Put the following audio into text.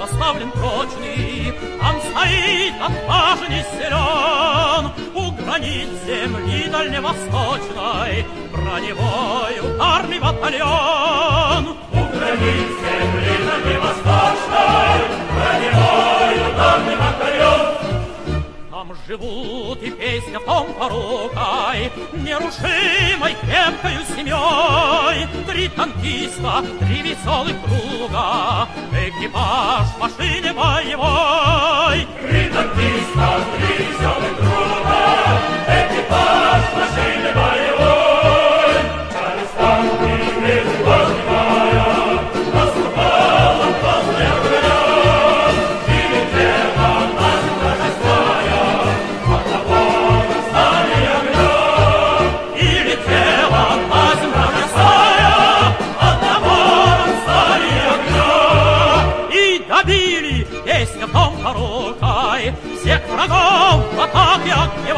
Поставлен прочный, там стоит отважный силен. У границ земли дальневосточной броневой ударный батальон. Там живут и песня в том порукой, Нерушимой крепкою семьей. Три танкиста, три веселых друга, Экипаж машины боевой. Три силе, песня в том порукай, всех врагов в атаке огня.